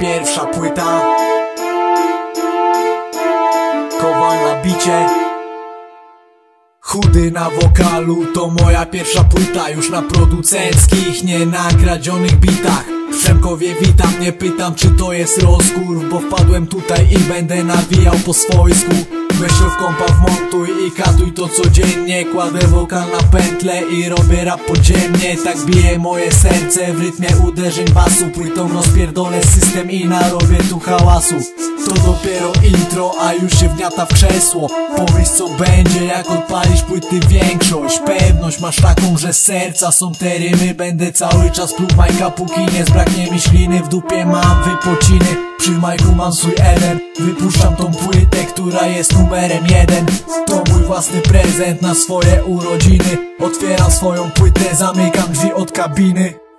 Pierwsza płyta. Kowal na bicie. Chudy na wokalu to moja pierwsza płyta. Już na producenckich, nie nagradzionych bitach. Przemkowie witam, nie pytam czy to jest rozkur Bo wpadłem tutaj i będę nawijał po swojsku. Weź się w kompa wmontuj i katuj to codziennie. Kładę wokal na pętle i robię rap podziemnie. Tak bije moje serce w rytmie uderzeń basu. Płytą rozpierdolę system i narobię tu hałasu To dopiero intro, a już się wniata w krzesło. Powiedz co będzie jak odpalisz płyty większość. Pewność masz taką, że serca są te rymy. Będę cały czas pluł majka póki nie zbraknie mi śliny. W dupie mam wypociny. Przy majku mam swój eden Wypuszczam tą płytę, która jest numerem jeden. To mój własny prezent na swoje urodziny. Otwieram swoją płytę, zamykam drzwi od kabiny